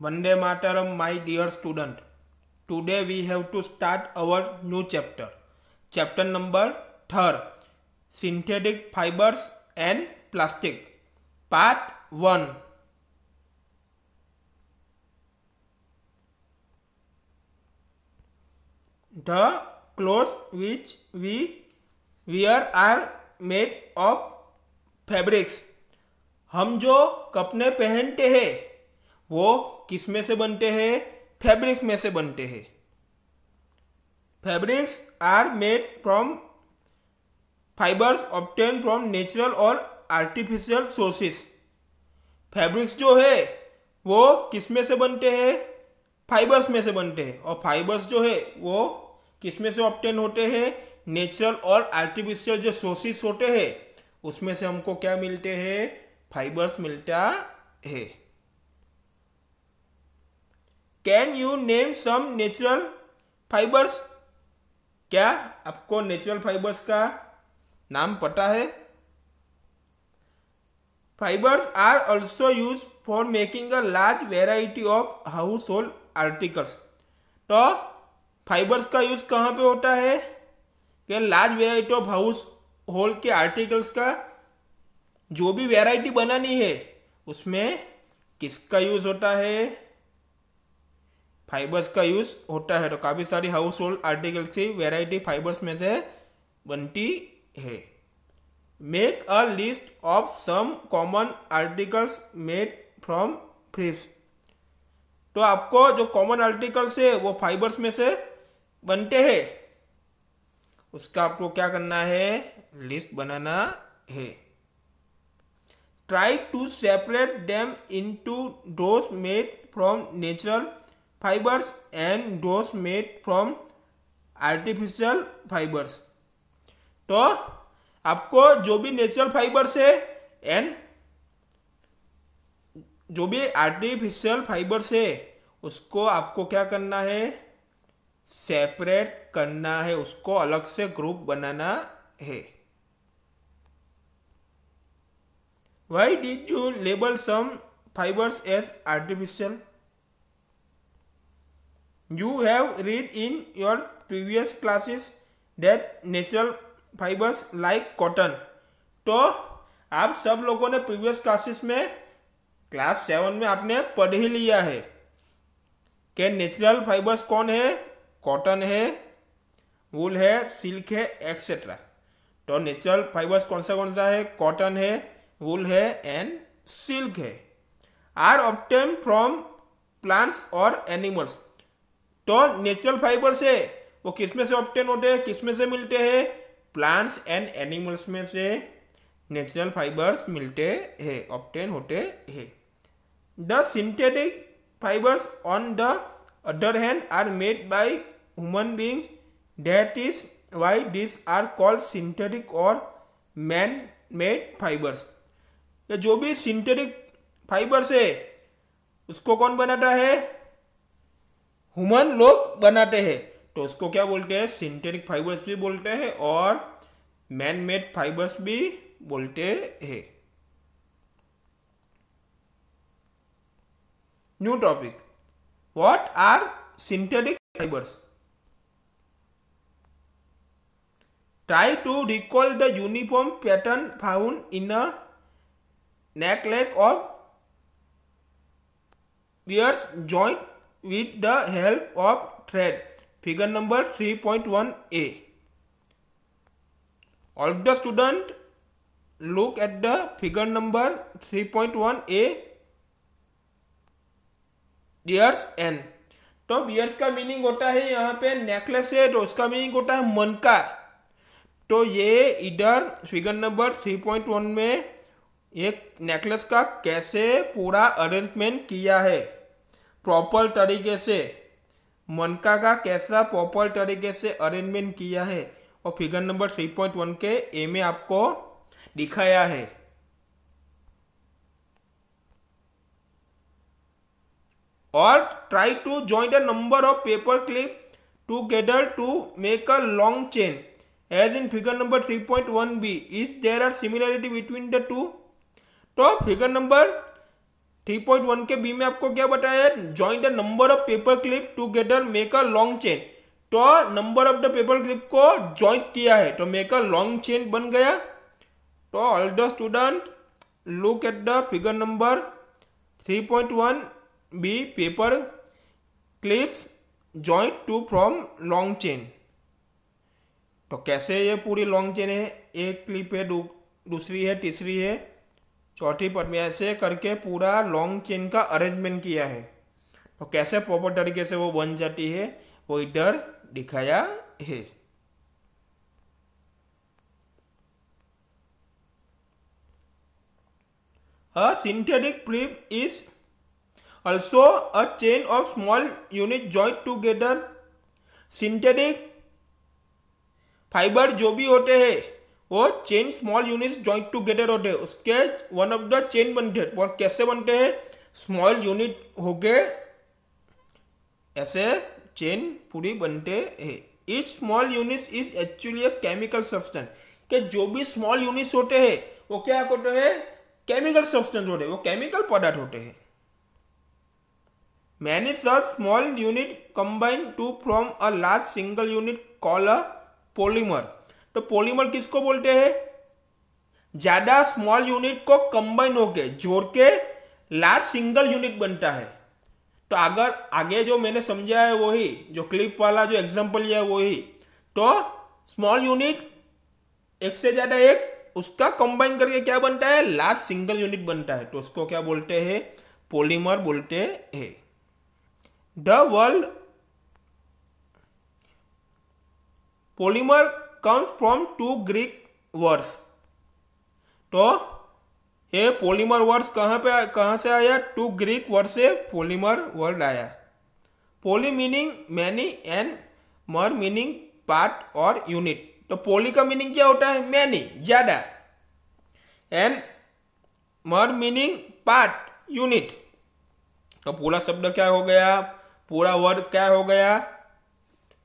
Vande Mataram my dear student today we have to start our new chapter chapter number third synthetic fibres and plastic part one the cloth which we wear are made of fabrics हम जो कपड़े पहनते हैं वो किसमें से बनते हैं? फैब्रिक्स में से बनते हैं। Fabrics are made from fibres obtain from natural और आर्टिफिशियल सोर्सेस। फैब्रिक्स जो है, वो किसमें से बनते हैं? फाइबर्स में से बनते हैं। और फाइबर्स जो है, वो किसमें से ऑप्टेन होते हैं? नेचुरल और आर्टिफिशियल जो सोर्सेस होते हैं, उसमें से हमको क्या मिलते हैं? फाइबर्स मिलता है। Can you name some natural fibres क्या आपको नेचुरल फाइबर्स का नाम पता है? Fibres are also use for making a large variety of household articles तो फाइबर्स का यूज़ कहाँ पे होता है? कि large variety of household के आर्टिकल्स का जो भी वेराइटी बनानी है, उसमें किसका यूज़ होता है? फाइबर्स का यूज़ होता है। तो काफ़ी सारी हाउस होल्ड आर्टिकल की वेराइटी फाइबर्स में से बनती है। Make a list of some common articles made from fibres तो आपको जो कॉमन आर्टिकल्स है, वो फाइबर्स में से बनते हैं। उसका आपको क्या करना है? लिस्ट बनाना है। Try to separate them into those made from natural fibers and those made from artificial fibers. तो आपको जो भी नेचुरल फाइबर्स है एंड जो भी आर्टिफिशियल फाइबर्स है, उसको आपको क्या करना है? सेपरेट करना है, उसको अलग से ग्रुप बनाना है। Why did you label some fibres as artificial You have read in your previous classes that natural fibers like cotton. तो आप सब लोगों ने प्रीवियस क्लासेस में क्लास सेवन में आपने पढ़ ही लिया है कि नेचुरल फाइबर्स कौन है? कॉटन है वूल है सिल्क है एक्सेट्रा तो नेचुरल फाइबर्स कौन सा कौन सा है? कॉटन है वूल है एंड सिल्क है। आर ऑप्टेन फ्रॉम प्लांट्स और एनिमल्स तो नेचुरल फाइबर से, वो किसमें से ऑप्टेन होते हैं? किसमें से मिलते हैं? प्लांट्स एंड एनिमल्स में से नेचुरल फाइबर्स मिलते हैं ऑप्टेन होते हैं। The synthetic fibres on the other hand are made by human beings that is why this are called synthetic और मैन मेड फाइबर्स जो भी सिंथेटिक फाइबर्स है, उसको कौन बनाता है? ह्यूमन लोग बनाते हैं। तो उसको क्या बोलते हैं? सिंथेटिक फाइबर्स भी बोलते हैं और मैन मेड फाइबर्स भी बोलते हैं। New topic what are synthetic fibres try to recall the uniform pattern found in a necklace of beads joined with the help of thread. Figure number 3.1a all the student look at the figure number 3.1a beads and तो beads का meaning होता है यहाँ पे necklace है तो उसका meaning होता है मन का तो ये इधर फिगर नंबर 3.1 में एक नेकलेस का कैसे पूरा अरेंजमेंट किया है? प्रॉपर तरीके से। मनका का कैसा प्रॉपर तरीके से अरेंजमेंट किया है? और फिगर नंबर 3.1 के ए में आपको दिखाया है। और try to join the number of paper clip together to make a long chain as in figure number 3.1 B is there are similarity between the two तो figure number three point one के B में आपको क्या बताया है? Join the number of paper clip to together make a long chain तो number of the paper clip को join किया है तो मेक अ लॉन्ग चेन बन गया। तो all the student look at the figure number three point one B paper clips joined to from long chain तो कैसे ये पूरी लॉन्ग चेन है? एक क्लिप है दूसरी है, तीसरी है। चौथी पद में ऐसे करके पूरा लॉन्ग चेन का अरेंजमेंट किया है तो कैसे प्रॉपर तरीके से वो बन जाती है, वो इधर दिखाया है A synthetic prip is also a chain of small unit joined together. Synthetic fibre जो भी होते हैं वो chain small unit joined together होते हैं उसके वन ऑफ़ द चेन बनते हैं। और कैसे बनते हैं? स्मॉल यूनिट हो गए, ऐसे चेन पूरी बनते हैं। Each small unit is actually a chemical substance के जो भी स्मॉल यूनिट्स होते हैं, वो क्या होते हैं? केमिकल सब्सटेंस होते हैं। वो केमिकल पदार्थ होते हैं। Many such small unit combine to from a large single unit call a polymer तो पोलीमर किसको बोलते हैं? ज़्यादा स्मॉल यूनिट को कंबाइन होके, जोड़ के लार्ज सिंगल यूनिट बनता है। तो अगर आगे जो मैंने समझा है वही, जो क्लिप वाला जो एग्जांपल लिया है वही तो स्मॉल यूनिट एक से ज़्यादा एक, उसका कंबाइन करके क्या बनता है? लार्ज सिंगल यूनिट बनता है। तो उसको क्या बोलते हैं? पोलीमर बोलते हैं। The world polymer comes from two Greek words तो ये पोलीमर वर्ड्स कहाँ पे कहाँ से आया? टू ग्रीक वर्ड से पोलीमर वर्ड आया। Poly meaning many and mer meaning part और यूनिट तो पोली का मीनिंग क्या होता है? मैनी ज़्यादा। And mer meaning part unit तो पूरा शब्द क्या हो गया? पूरा वर्ड क्या हो गया?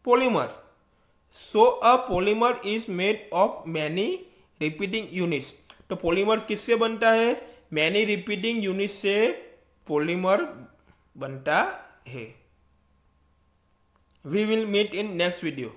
Polymer so a polymer is made of many repeating units तो पोलीमर किससे बनता है? मैनी रिपीटिंग यूनिट से पोलीमर बनता है। We will meet in next video